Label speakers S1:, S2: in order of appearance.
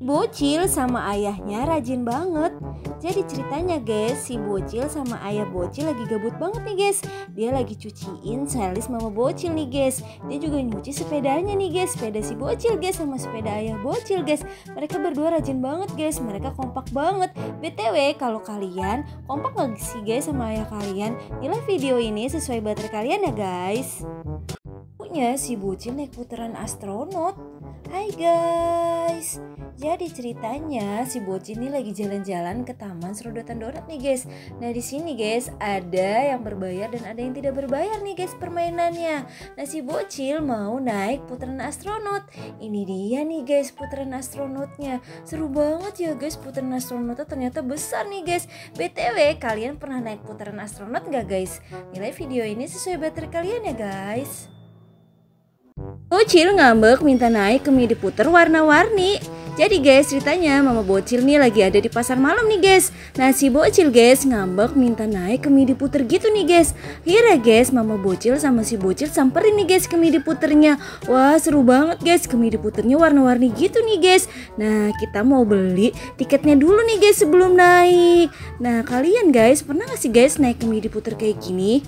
S1: Bocil sama ayahnya rajin banget. Jadi ceritanya guys, si bocil sama ayah bocil lagi gabut banget nih guys. Dia lagi cuciin selis mama bocil nih guys. Dia juga nyuci sepedanya nih guys. Sepeda si bocil guys sama sepeda ayah bocil guys. Mereka berdua rajin banget guys. Mereka kompak banget. BTW kalau kalian kompak gak sih guys sama ayah kalian? Nilai video ini sesuai baterai kalian ya guys. Punya si bocil naik putaran astronot. Hai guys, jadi ceritanya si bocil ini lagi jalan-jalan ke taman serodotan donat nih guys. Nah di sini guys ada yang berbayar dan ada yang tidak berbayar nih guys permainannya. Nah si bocil mau naik putaran astronot. Ini dia nih guys putaran astronotnya. Seru banget ya guys putaran astronotnya ternyata besar nih guys. BTW kalian pernah naik putaran astronot gak guys? Nilai video ini sesuai baterai kalian ya guys. Bocil ngambek minta naik ke mie diputer warna-warni. Jadi guys ceritanya mama bocil nih lagi ada di pasar malam nih guys. Nah si bocil guys ngambek minta naik ke mie diputer gitu nih guys. Akhirnya guys mama bocil sama si bocil samperin nih guys ke mie diputernya. Wah seru banget guys ke mie diputernya warna-warni gitu nih guys. Nah kita mau beli tiketnya dulu nih guys sebelum naik. Nah kalian guys pernah gak sih guys naik ke mie diputer kayak gini?